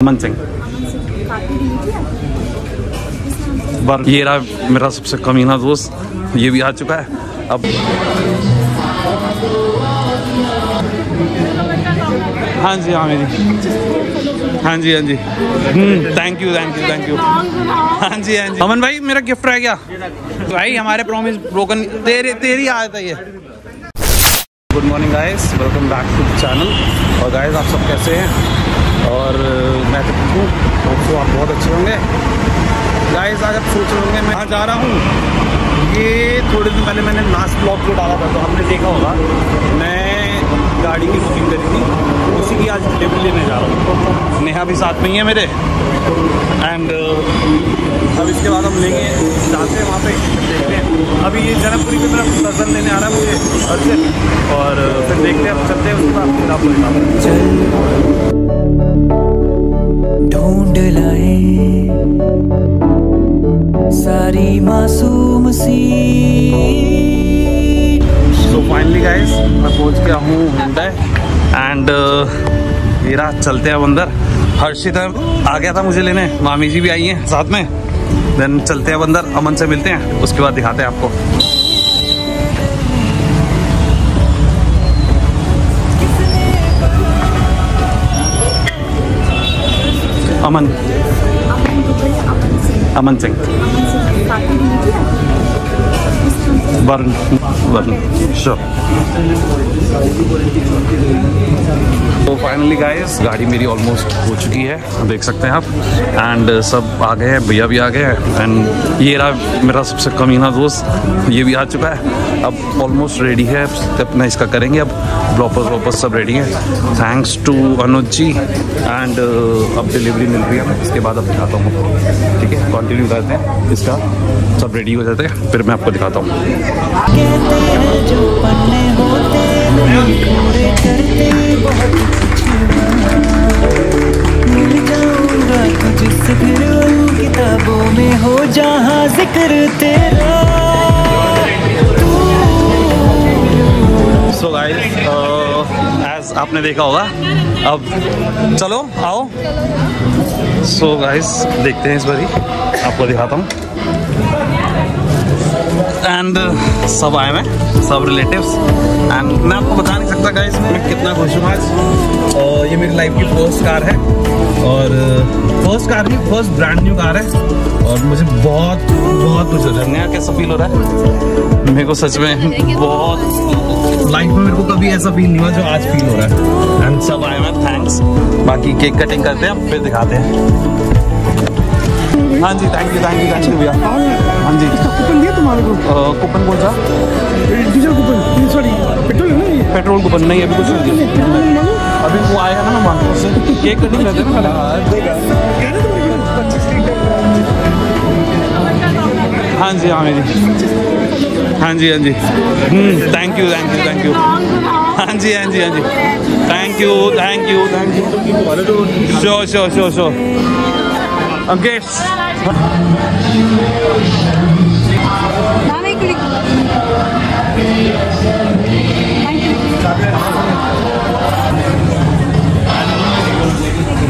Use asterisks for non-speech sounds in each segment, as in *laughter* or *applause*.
अमन सिंह। ये रहा मेरा सबसे कमीना दोस्त, ये भी आ चुका है। अब हाँ जी हाँ मेरी। हाँ जी हाँ जी। Thank you thank you thank you हाँ जी हाँ जी। अमन भाई, मेरा गिफ्ट रह गया। भाई, हमारे प्रॉमिस ब्रोकन तेरे तेरी आदत है ये। Good morning guys welcome back to channel और गाइस आप सब कैसे हैं? और मैं तो ठीक हूँ। होप आप बहुत अच्छे होंगे। गाइस आज आप सोच रहे होंगे, मैं जा रहा हूँ। ये थोड़े दिन पहले मैंने लास्ट ब्लॉग जो डाला था तो आपने देखा होगा। मैं गाड़ी की बुकिंग करी थी। उसी की आज डिलीवरी लेने जा रहा हूँ। नेहा भी साथ में ही है मेरे। एंड अब इसके बाद हम लेंगे, जाते हैं वहाँ पे, देखते हैं। अभी ये जनकपुरी की तरफ़ दर्शन लेने आ रहा है मुझे अर्जन और फिर देखते हैं, चलते हैं उसके बाद ढूंढ लाए। सारी मासूम सी। सो फाइनली गाइस मैं पहुँच गया हूँ हुंडई एंड रहा, चलते हैं अब अंदर। हर्षित आ गया था मुझे लेने। मामी जी भी आई हैं साथ में। देन चलते हैं अंदर, अमन से मिलते हैं। उसके बाद दिखाते हैं आपको। अमन अमन सिंह वरुण वरुण श्योर तो फाइनली गाइस गाड़ी मेरी ऑलमोस्ट हो चुकी है, देख सकते हैं आप। एंड सब आ गए हैं, भैया भी आ गए हैं। एंड ये रहा मेरा सबसे कमीना दोस्त, ये भी आ चुका है। अब ऑलमोस्ट रेडी है, अपना इसका करेंगे अब। ब्लॉपर्स वॉपर्स सब रेडी है। Thanks to Anuj ji and अब डिलीवरी मिल रही है इसके बाद अब दिखाता हूँ ठीक है कंटिन्यू करते हैं। इसका सब रेडी हो जाते हैं, फिर मैं आपको दिखाता हूँ। तेरा सो गाइस एज आपने देखा होगा, अब चलो, आओ। सो so गाइस देखते हैं इस बारी। आपको दिखाता हूँ। एंड सब आए हैं, सब रिलेटिव्स एंड मैं आपको बता नहीं सकता गाइस मैं कितना खुश हूँ आज। और ये मेरी लाइफ की फ़र्स्ट कार है। और फ़र्स्ट कार नहीं फ़र्स्ट ब्रांड न्यू कार है। और मुझे बहुत बहुत खुश हो रहा है। कैसा फील हो रहा है? मेरे को सच में बहुत लाइफ में मेरे को कभी ऐसा फील नहीं हुआ जो आज फील हो रहा है। एंड सब आए हुए थैंक्स बाकी केक कटिंग करते हैं, फिर दिखाते हैं। हाँ जी thank you thank you thank you भैया। हाँ जी। इसका कूपन दिया तुम्हारे को? कूपन कौन सा? Diesel coupon. सॉरी पेट्रोल है ना पेट्रोल कूपन नहीं अभी कुछ नहीं। अभी वो आएगा ना मैं उससे केक कटिंग करते ना पहले हाँ जी हाँ मेरी। हाँ जी हाँ जी। Thank you thank you thank you हाँ जी हाँ जी हाँ जी। Thank you thank you thank you sure sure sure sure Ankesh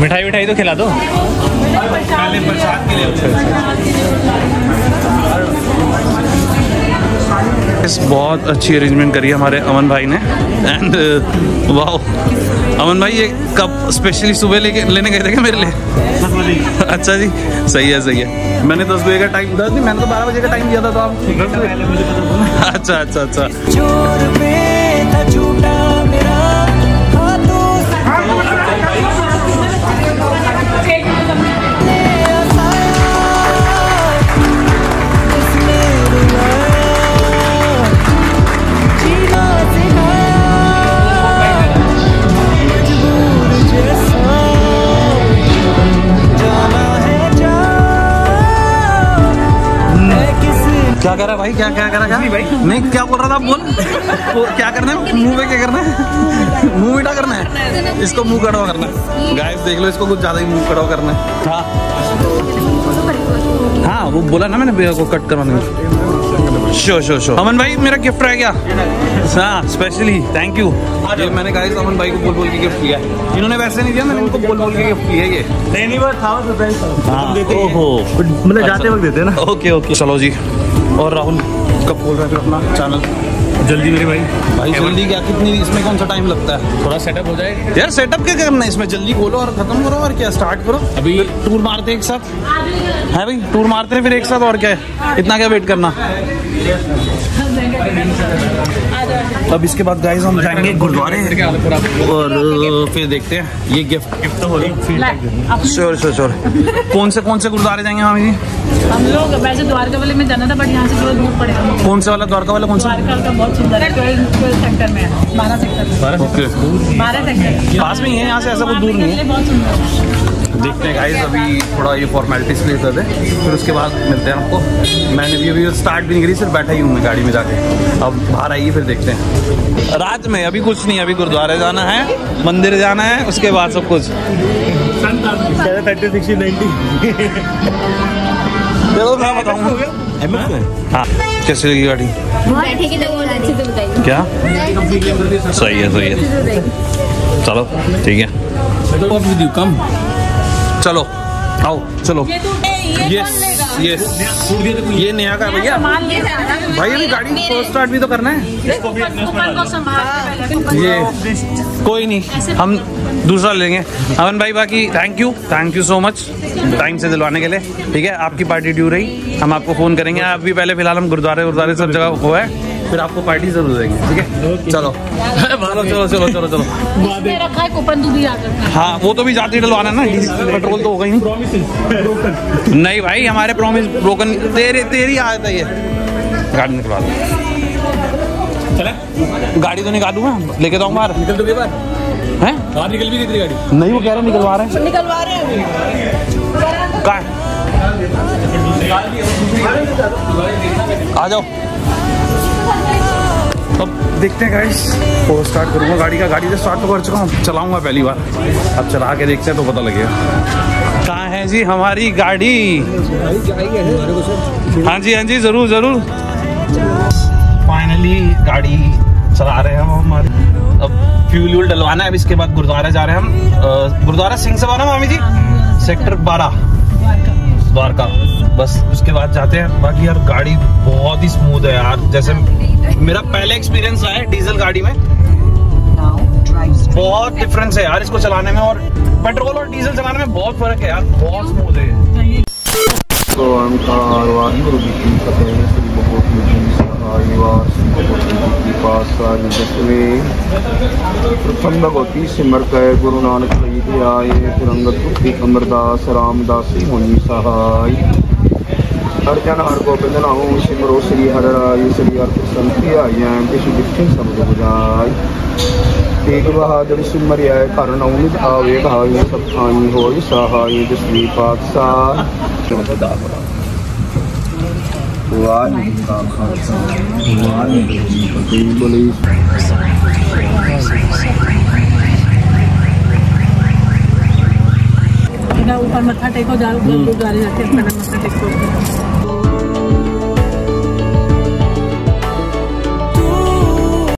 मिठाई विठाई तो खिला दो। पहले प्रसाद के लिए। इस बहुत अच्छी अरेंजमेंट करी है हमारे अमन भाई ने। एंड वाह अमन भाई ये कब स्पेशली सुबह लेके लेने गए थे क्या मेरे लिए? अच्छा जी सही है सही है। मैंने दस बजे का टाइम दस नहीं मैंने तो बारह बजे का टाइम दिया था तो आप अच्छा अच्छा अच्छा। क्या क्या क्या कह भाई। नहीं क्या बोल रहा था? बोल। क्या करना है? मुँह पे क्या करना है? मुँह मीठा करना है? इसको मुँह कड़वा करना है। गाइस देख लो इसको कुछ ज़्यादा ही मुँह कड़वा करना है। हाँ। हाँ वो बोला ना मैंने भैया को कट करवाने को श्योर श्योर श्योर अमन भाई मेरा गिफ्ट रह गया। हाँ स्पेशली थैंक यू ये मैंने गाइस अमन भाई को बोल बोल के गिफ्ट किया है। इन्होंने वैसे नहीं दिया मैंने इनको बोल बोल के गिफ्ट किया ये। पहली बार था सरप्राइज़ हाँ, देते ही। हैं। ओहो। मतलब जाते वक्त देते हैं ना। Okay okay. चलो जी। और राहुल? कब खोल रहे हैं फिर अपना चैनल जल्दी मेरे भाई। भाई जल्दी क्या? कितनी इसमें कौन सा टाइम लगता है? थोड़ा सेटअप हो जाए। यार सेटअप क्या करना है इसमें? जल्दी खोलो और खत्म करो और क्या? स्टार्ट करो। अभी- टूर मारते हैं एक साथ। है भाई? टूर मारते हैं फिर एक साथ और क्या है? इतना क्या वेट करना? अब इसके बाद गाइस हम जाएँगे गुरुद्वारे और फिर देखते हैं ये गिफ्ट गिफ्ट तो हो रही श्योर श्योर श्योर कौन से कौन से गुरुद्वारे जाएँगे मामी जी? हम लोग वैसे द्वारका वाले में जाना था बट यहाँ से थोड़ा दूर पड़ेगा। कौन से वाला द्वारका वाला कौन सा? द्वारका का बहुत सुंदर है ट्वेल्थ सेक्टर में है बारह सेक्टर बारह सेक्टर पास में ही है यहाँ से ऐसा कुछ दूर नहीं है। बहुत सुंदर है। देखते हैं गाइस अभी थोड़ा ये फॉर्मेलिटीज क्लियर कर दें फिर उसके बाद मिलते हैं आपको। मैंने भी अभी स्टार्ट भी नहीं करी सिर्फ़ बैठा ही हूँ मैं गाड़ी में जाके। अब बाहर आइए फिर देखते हैं। रात में अभी कुछ नहीं अभी गुरुद्वारे जाना है मंदिर जाना है उसके बाद सब कुछ। चलो मैं बताऊँ। हाँ कैसी लगी गाड़ी? बैठे की बहुत से बताइए क्या? सही है सही है। चलो ठीक है। कम चलो आओ चलो। यस यस ये नया का भैया। भाई अभी गाड़ी फ़र्स्ट स्टार्ट भी तो करना है। ऊपर को संभाल के पहले। ये कोई नहीं। हम दूसरा लेंगे। अमन भाई बाकी thank you thank you so much time से दिलवाने के लिए। ठीक है आपकी पार्टी ड्यू रही। हम आपको फ़ोन करेंगे। आप भी पहले फ़िलहाल हम गुरुद्वारे गुरुद्वारे सब जगह हुआ है फिर आपको पार्टी ज़रूर देंगे। ठीक है? चलो। चलो चलो चलो चलो चलो। रखा है कूपन भी हाँ वो तो भी जाती डलवाना ना। पेट्रोल तो होगा ही नहीं। *laughs* नहीं भाई हमारे प्रॉमिस ब्रोकन तेरे तेरी आदत है ये। गाड़ी निकलवा दो। गाड़ी तो निकालू मैं लेके तो बाहर। निकल तो गई बार। हैं? बाहर निकल भी गई तेरी गाड़ी। नहीं वो कह रहे निकलवा रहे हैं। निकलवा रहे हैं कहाँ आ जाओ। अब देखते हैं गाइस वो स्टार्ट करूँगा। गाड़ी का गाड़ी से स्टार्ट तो कर चुका हूँ। चलाऊँगा पहली बार। अब चला के देखते हैं तो पता लगेगा। है जी, हमारी गाड़ी। हाँ जी हाँ जी, ज़रूर ज़रूर। फाइनली गाड़ी चला रहे हैं हम हमारी। अब फ्यूल व्यूल डलवाना है, अब इसके बाद गुरुद्वारा जा रहे हैं हम। गुरुद्वारा सिंह ना मामी जी? सेक्टर बारह। द्वारका। बस, उसके बाद जाते हैं। बाकी यार, गाड़ी बहुत ही स्मूथ है यार। जैसे मेरा पहले एक्सपीरियंस रहा है, डीजल गाड़ी में। बहुत डिफरेंस है यार इसको चलाने में और पेट्रोल और डीजल चलाने में बहुत फ़र्क है यार बहुत स्मूथ है। सिमर कह गुरु नानक लई के आए तिरंगत तुकी अमरदास रामदासी होनी सहाय। हर जन हर गोबिंद नाम सिमरो श्री हर राय श्री अर्थ संति आइया किछु दिखे शब्द बुझाई तेग बहादुर सिमरिया कर नौनित आवे सब खाई होई सहाय दसवीं पातशाह का खालसा वाहिगुरू जी की फतेह बोली ऊपर मत्था टेको जा गुरुद्वारे जाके ऊपर मत्था टेको।